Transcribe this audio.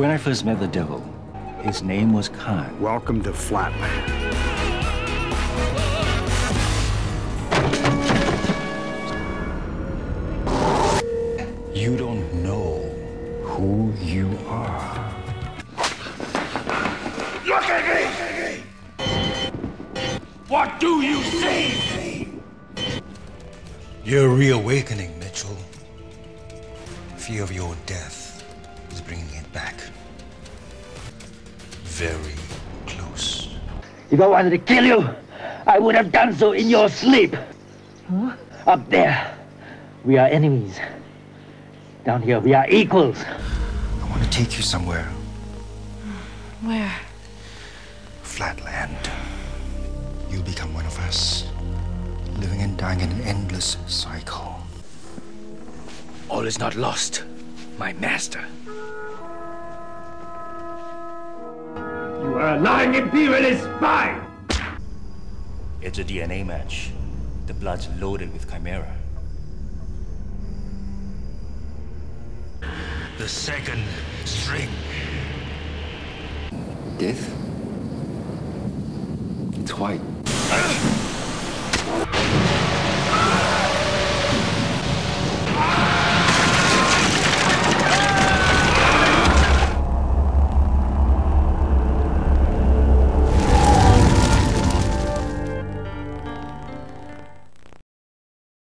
When I first met the devil, his name was Khan. Welcome to Flatland. You don't know who you are. Look at me! What do you see? You're reawakening, Mitchell. Fear of your death is bringing it back. Very close. If I wanted to kill you, I would have done so in your sleep. Up there, we are enemies. Down here, we are equals. I want to take you somewhere. Where? Flatland. You'll become one of us, living and dying in an endless cycle. All is not lost, my master. You are a lying imperialist spy! It's a DNA match. The blood's loaded with Chimera. The second string. Death? It's white. Ah!